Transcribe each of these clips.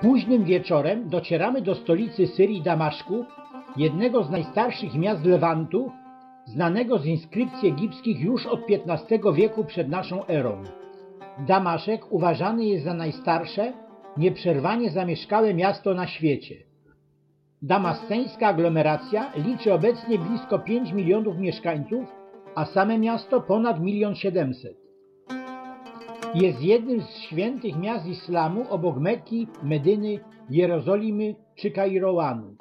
Późnym wieczorem docieramy do stolicy Syrii Damaszku, jednego z najstarszych miast Lewantu, znanego z inskrypcji egipskich już od XV wieku przed naszą erą. Damaszek uważany jest za najstarsze, nieprzerwanie zamieszkałe miasto na świecie. Damasceńska aglomeracja liczy obecnie blisko 5 milionów mieszkańców, a same miasto ponad 1 700 Jest jednym z świętych miast islamu obok Mekki, Medyny, Jerozolimy czy Kairołanu.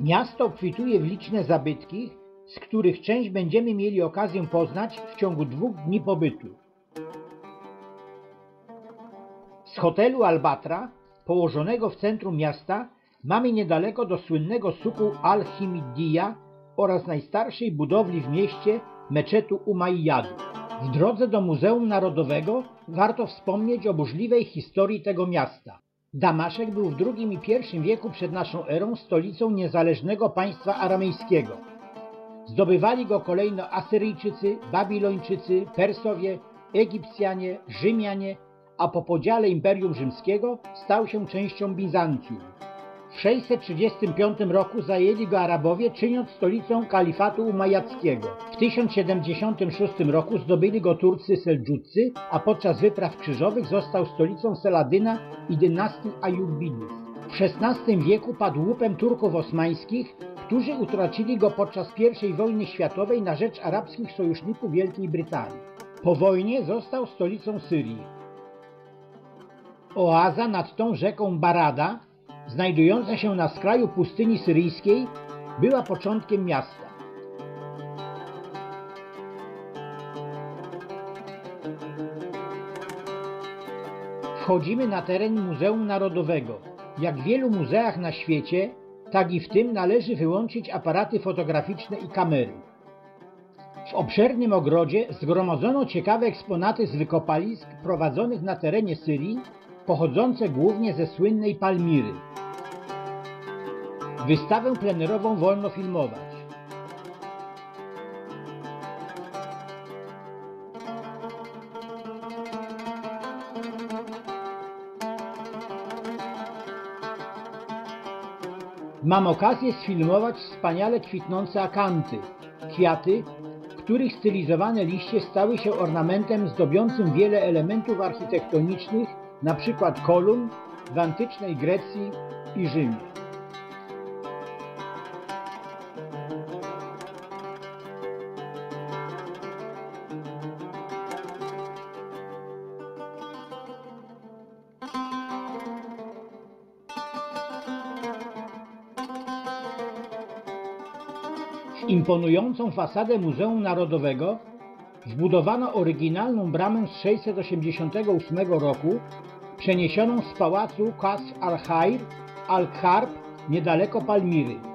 Miasto obfituje w liczne zabytki, z których część będziemy mieli okazję poznać w ciągu dwóch dni pobytu. Z hotelu Albatra, położonego w centrum miasta, mamy niedaleko do słynnego suku Al-Himidiyya oraz najstarszej budowli w mieście meczetu Umayyadu. W drodze do Muzeum Narodowego warto wspomnieć o burzliwej historii tego miasta. Damaszek był w II i I wieku przed naszą erą stolicą niezależnego państwa aramejskiego. Zdobywali go kolejno Asyryjczycy, Babilończycy, Persowie, Egipcjanie, Rzymianie, a po podziale Imperium Rzymskiego stał się częścią Bizancjum. W 635 roku zajęli go Arabowie, czyniąc stolicą kalifatu umajackiego. W 1076 roku zdobyli go Turcy Seldżucy, a podczas wypraw krzyżowych został stolicą Seladyna i dynastii Ajubidów. W XVI wieku padł łupem Turków osmańskich, którzy utracili go podczas I wojny światowej na rzecz arabskich sojuszników Wielkiej Brytanii. Po wojnie został stolicą Syrii. Oaza nad tą rzeką Barada, znajdująca się na skraju pustyni syryjskiej, była początkiem miasta. Wchodzimy na teren Muzeum Narodowego. Jak w wielu muzeach na świecie, tak i w tym należy wyłączyć aparaty fotograficzne i kamery. W obszernym ogrodzie zgromadzono ciekawe eksponaty z wykopalisk prowadzonych na terenie Syrii, pochodzące głównie ze słynnej Palmiry. Wystawę plenerową wolno filmować. Mam okazję sfilmować wspaniale kwitnące akanty, kwiaty, których stylizowane liście stały się ornamentem zdobiącym wiele elementów architektonicznych, np. kolumn w antycznej Grecji i Rzymie. Imponującą fasadę Muzeum Narodowego wbudowano oryginalną bramę z 688 roku, przeniesioną z pałacu Qasr al-Khair al-Kharb niedaleko Palmiry.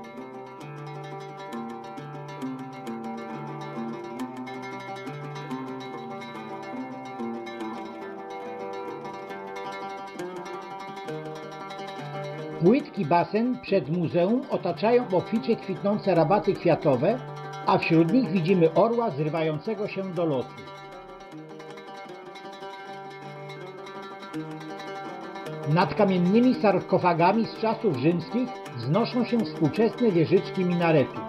Płytki basen przed muzeum otaczają obficie kwitnące rabaty kwiatowe, a wśród nich widzimy orła zrywającego się do lotu. Nad kamiennymi sarkofagami z czasów rzymskich wznoszą się współczesne wieżyczki minaretu.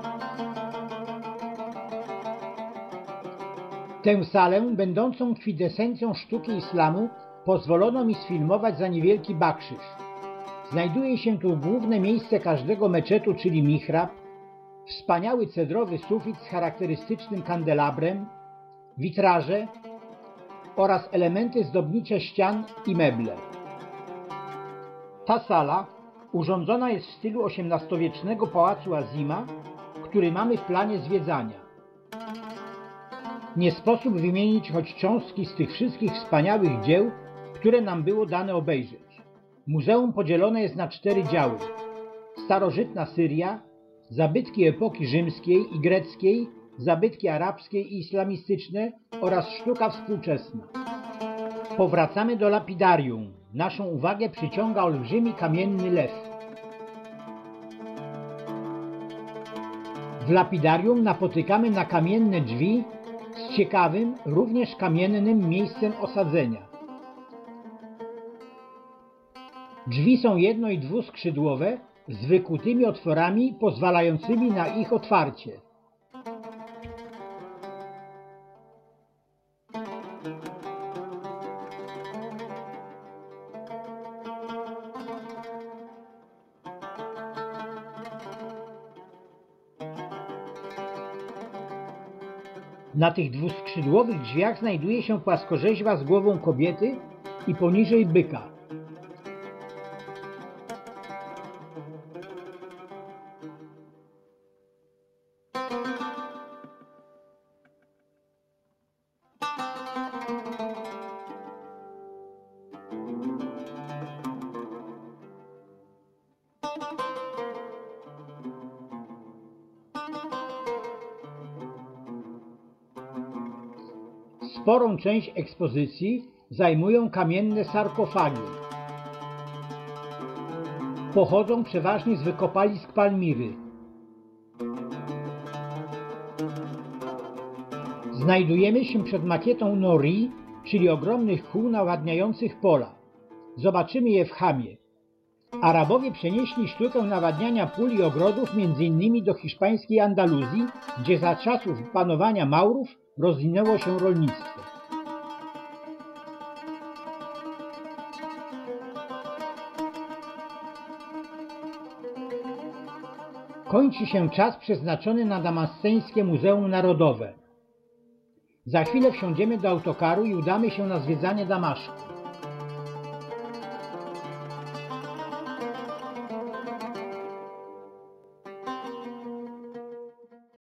Tę salę, będącą kwintesencją sztuki islamu, pozwolono mi sfilmować za niewielki bakrzyż. Znajduje się tu główne miejsce każdego meczetu, czyli mihrab, wspaniały cedrowy sufit z charakterystycznym kandelabrem, witraże oraz elementy zdobnicze ścian i meble. Ta sala urządzona jest w stylu XVIII-wiecznego pałacu Azima, który mamy w planie zwiedzania. Nie sposób wymienić choć cząstki z tych wszystkich wspaniałych dzieł, które nam było dane obejrzeć. Muzeum podzielone jest na cztery działy. Starożytna Syria, zabytki epoki rzymskiej i greckiej, zabytki arabskie i islamistyczne oraz sztuka współczesna. Powracamy do lapidarium. Naszą uwagę przyciąga olbrzymi kamienny lew. W lapidarium napotykamy na kamienne drzwi z ciekawym, również kamiennym miejscem osadzenia. Drzwi są jedno- i dwuskrzydłowe z wykutymi otworami pozwalającymi na ich otwarcie. Na tych dwuskrzydłowych drzwiach znajduje się płaskorzeźba z głową kobiety i poniżej byka. Sporą część ekspozycji zajmują kamienne sarkofagi. Pochodzą przeważnie z wykopalisk Palmiry. Znajdujemy się przed makietą Nori, czyli ogromnych kół nawadniających pola. Zobaczymy je w Hamie. Arabowie przenieśli sztukę nawadniania pól i ogrodów m.in. do hiszpańskiej Andaluzji, gdzie za czasów panowania Maurów rozwinęło się rolnictwo. Kończy się czas przeznaczony na Damasceńskie Muzeum Narodowe. Za chwilę wsiądziemy do autokaru i udamy się na zwiedzanie Damaszku.